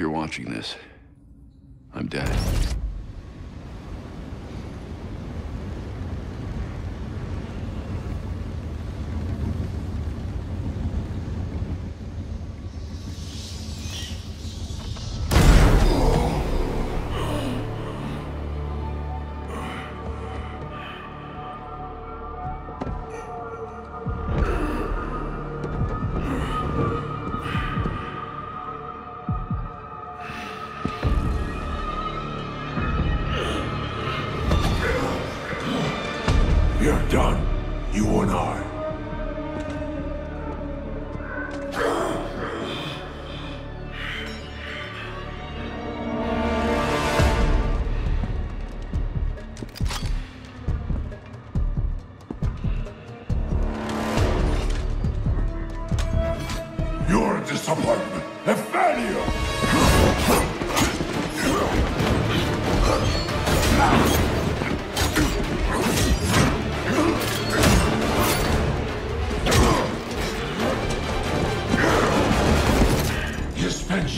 you're watching this, I'm dead.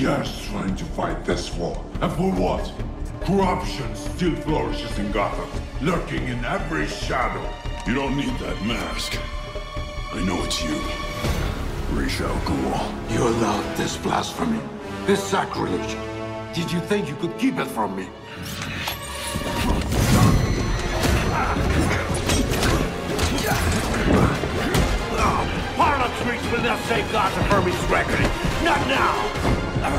Years trying to fight this war. And for what? Corruption still flourishes in Gotham, lurking in every shadow. You don't need that mask. I know it's you. Ra's al Ghul. You allowed this blasphemy, this sacrilege. Did you think you could keep it from me? Harlem streets will not save Gotham from its reckoning. Not now! This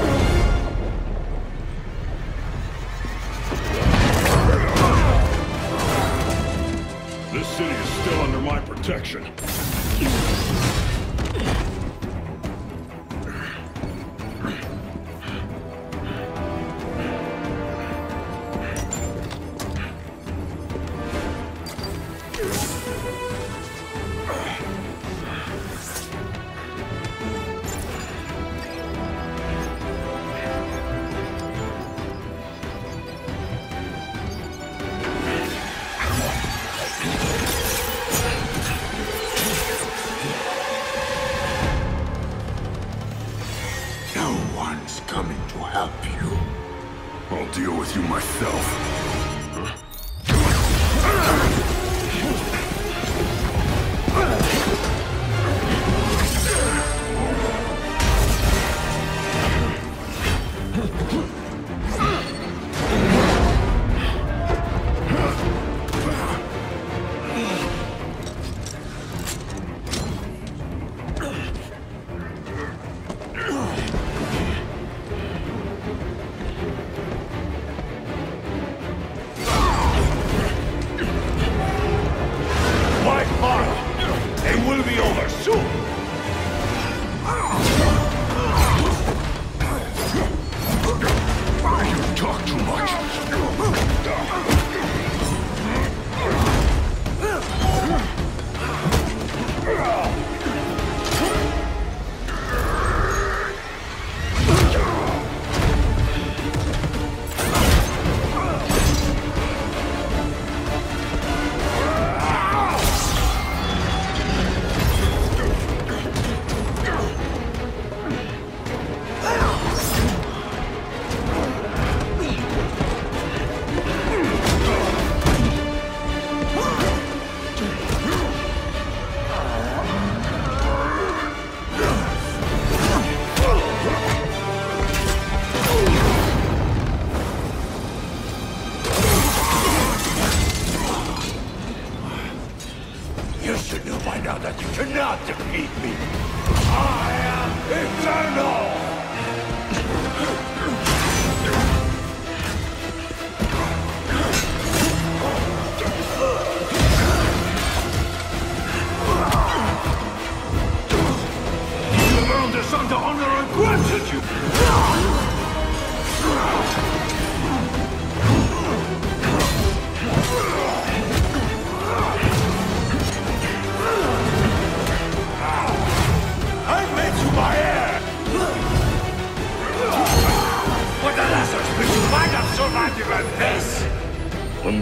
city is still under my protection.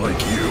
Unlike you,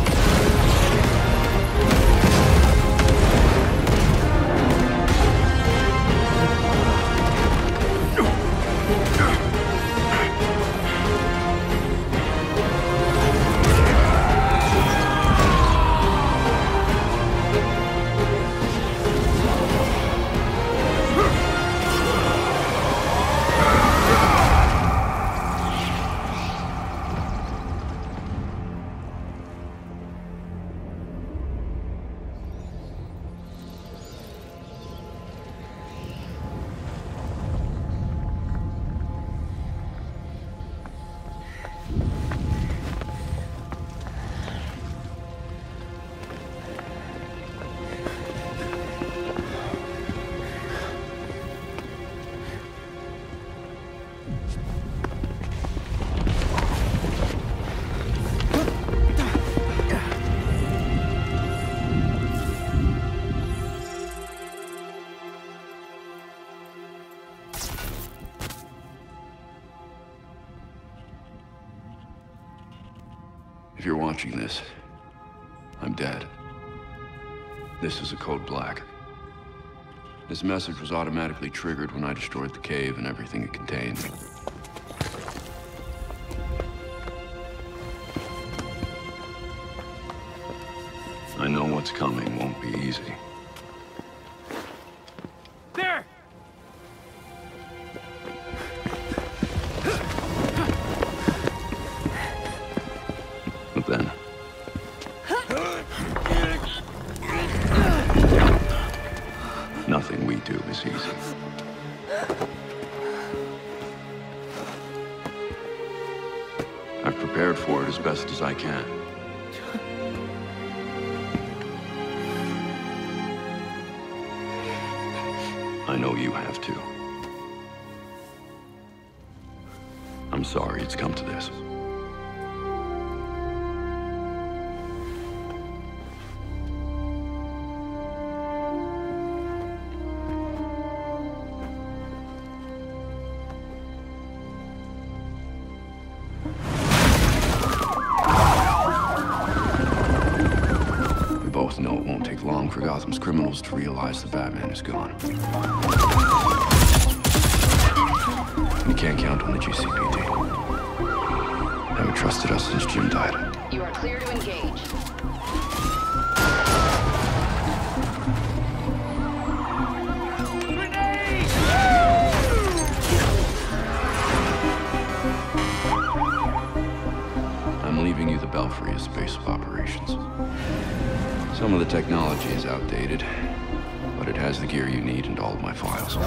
Watching this, I'm dead. This is a code black. This message was automatically triggered when I destroyed the cave and everything it contained. I know what's coming won't be easy. I've prepared for it as best as I can. I know you have too. I'm sorry it's come to this. Know it won't take long for Gotham's criminals to realize the Batman is gone. We can't count on the GCPD. Haven't trusted us since Jim died. You are clear to engage. I'm leaving you the Belfry as base of operations. Some of the technology is outdated, but it has the gear you need and all of my files.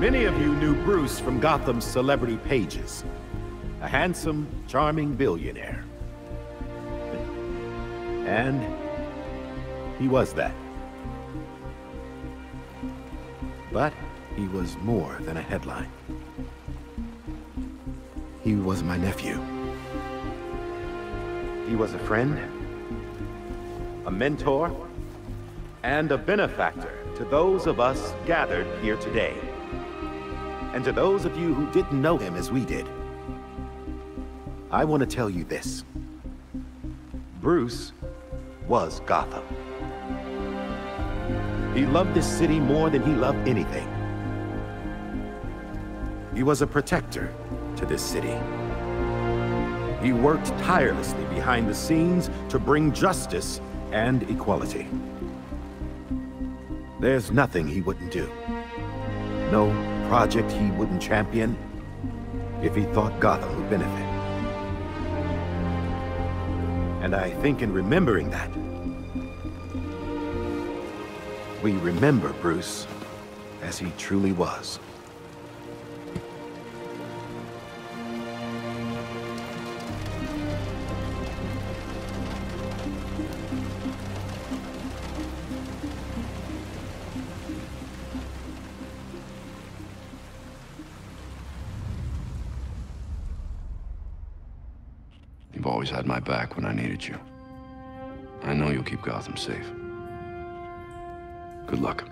Many of you knew Bruce from Gotham's celebrity pages. A handsome, charming billionaire. And he was that. But he was more than a headline. He was my nephew. He was a friend, a mentor, and a benefactor to those of us gathered here today. And to those of you who didn't know him as we did, I want to tell you this. Bruce was Gotham. He loved this city more than he loved anything. He was a protector to this city. He worked tirelessly behind the scenes to bring justice and equality. There's nothing he wouldn't do. No project he wouldn't champion if he thought Gotham would benefit. And I think in remembering that, we remember Bruce as he truly was. You've always had my back when I needed you. I know you'll keep Gotham safe. Good luck.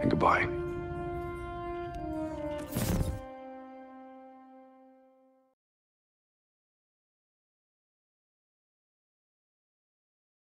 And goodbye.